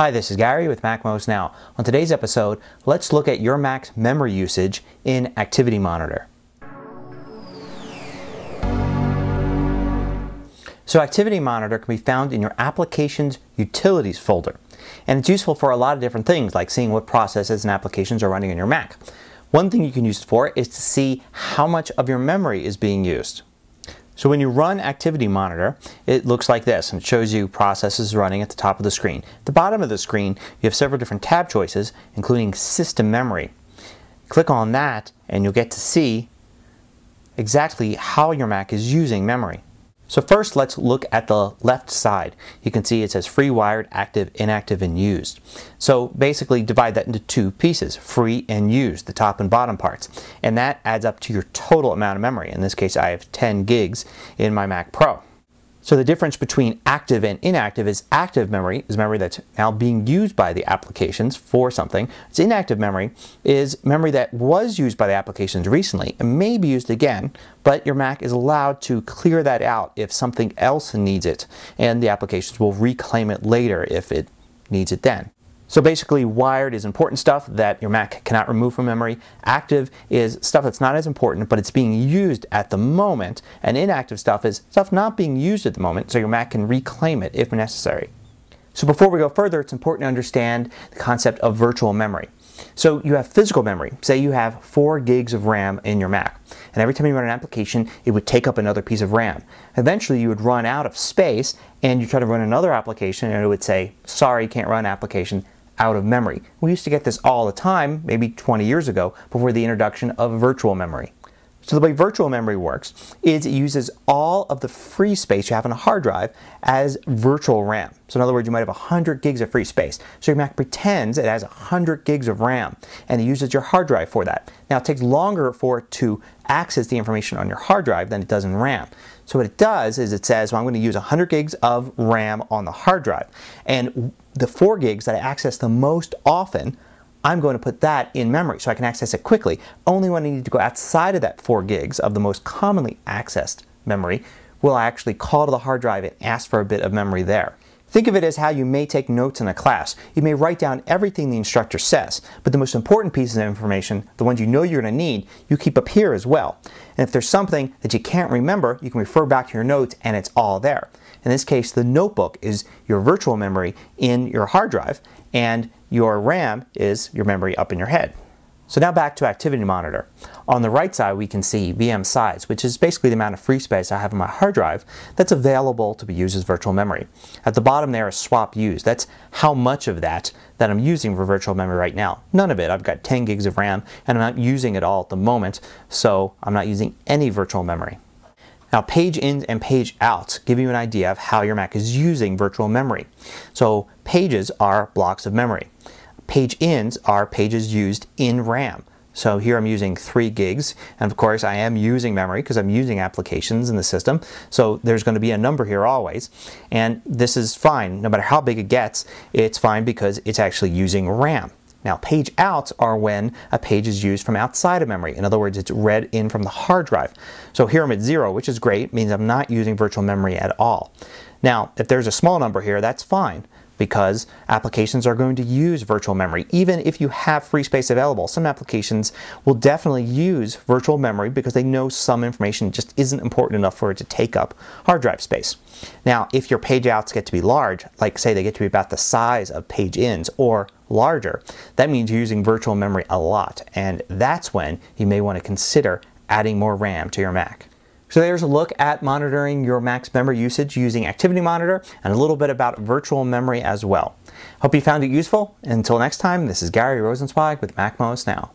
Hi, this is Gary with MacMost Now. On today's episode, let's look at your Mac's memory usage in Activity Monitor. So Activity Monitor can be found in your Applications Utilities folder. And it's useful for a lot of different things, like seeing what processes and applications are running on your Mac. One thing you can use it for is to see how much of your memory is being used. So when you run Activity Monitor, it looks like this and it shows you processes running at the top of the screen. At the bottom of the screen, you have several different tab choices, including System Memory. Click on that and you'll get to see exactly how your Mac is using memory. So first let's look at the left side. You can see it says free wired, active, inactive, and used. So basically divide that into two pieces, free and used, the top and bottom parts. And that adds up to your total amount of memory. In this case I have 10 gigs in my Mac Pro. So the difference between active and inactive is active memory is memory that's now being used by the applications for something. It's inactive memory is memory that was used by the applications recently and may be used again, but your Mac is allowed to clear that out if something else needs it, and the applications will reclaim it later if it needs it then. So basically wired is important stuff that your Mac cannot remove from memory. Active is stuff that's not as important but it's being used at the moment. And inactive stuff is stuff not being used at the moment so your Mac can reclaim it if necessary. So before we go further it's important to understand the concept of virtual memory. So you have physical memory. Say you have 4 gigs of RAM in your Mac. And every time you run an application, it would take up another piece of RAM. Eventually you would run out of space and you try to run another application and it would say, sorry, can't run application, out of memory. We used to get this all the time, maybe 20 years ago, before the introduction of virtual memory. So the way virtual memory works is it uses all of the free space you have on a hard drive as virtual RAM. So in other words, you might have 100 gigs of free space. So your Mac pretends it has 100 gigs of RAM and it uses your hard drive for that. Now it takes longer for it to access the information on your hard drive than it does in RAM. So what it does is it says, well, I'm going to use 100 gigs of RAM on the hard drive. And the 4 gigs that I access the most often, I'm going to put that in memory so I can access it quickly. Only when I need to go outside of that 4 gigs of the most commonly accessed memory will I actually call to the hard drive and ask for a bit of memory there. Think of it as how you may take notes in a class. You may write down everything the instructor says, but the most important pieces of information, the ones you know you're going to need, you keep up here as well. And if there's something that you can't remember, you can refer back to your notes and it's all there. In this case, the notebook is your virtual memory in your hard drive, and your RAM is your memory up in your head. So now back to Activity Monitor. On the right side we can see VM size, which is basically the amount of free space I have on my hard drive that's available to be used as virtual memory. At the bottom there is swap used. That's how much of that that I'm using for virtual memory right now. None of it. I've got 10 gigs of RAM and I'm not using it all at the moment, so I'm not using any virtual memory. Now page ins and page outs give you an idea of how your Mac is using virtual memory. So pages are blocks of memory. Page ins are pages used in RAM. So here I'm using 3 gigs, and of course I am using memory because I'm using applications in the system, so there's going to be a number here always. And this is fine, no matter how big it gets, it's fine because it's actually using RAM. Now page outs are when a page is used from outside of memory. In other words, it's read in from the hard drive. So here I'm at zero, which is great, means I'm not using virtual memory at all. Now, if there's a small number here, that's fine because applications are going to use virtual memory even if you have free space available. Some applications will definitely use virtual memory because they know some information just isn't important enough for it to take up hard drive space. Now if your page outs get to be large, like say they get to be about the size of page ins or larger, that means you're using virtual memory a lot and that's when you may want to consider adding more RAM to your Mac. So there's a look at monitoring your Mac's memory usage using Activity Monitor and a little bit about virtual memory as well. Hope you found it useful. Until next time, this is Gary Rosenzweig with MacMost Now.